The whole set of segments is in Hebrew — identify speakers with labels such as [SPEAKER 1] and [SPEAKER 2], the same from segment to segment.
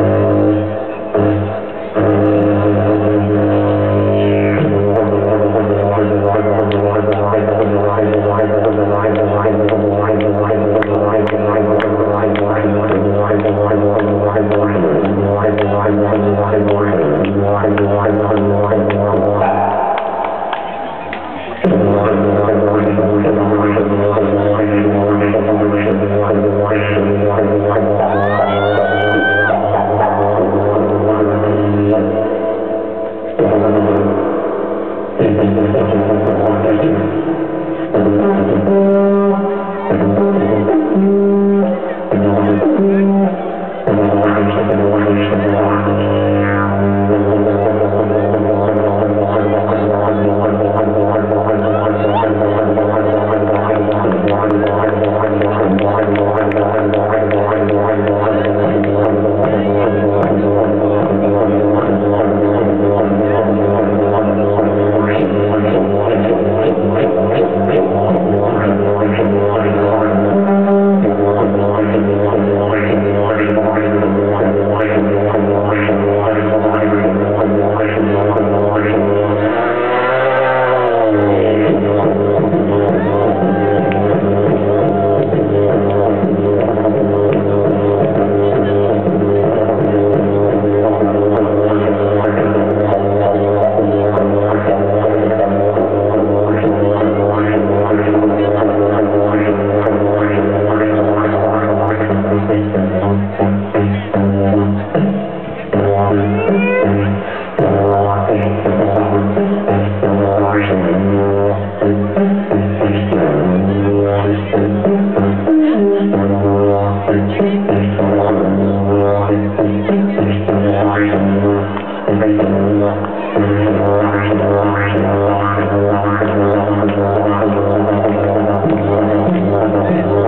[SPEAKER 1] Música Thank you.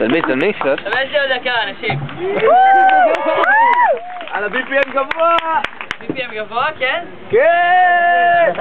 [SPEAKER 1] תלמיד, תלמיד קצת.
[SPEAKER 2] אבל יש לי עוד דקה, אנשים.
[SPEAKER 3] על ה-BPM גבוה!
[SPEAKER 2] BPM גבוה, כן?
[SPEAKER 3] כן!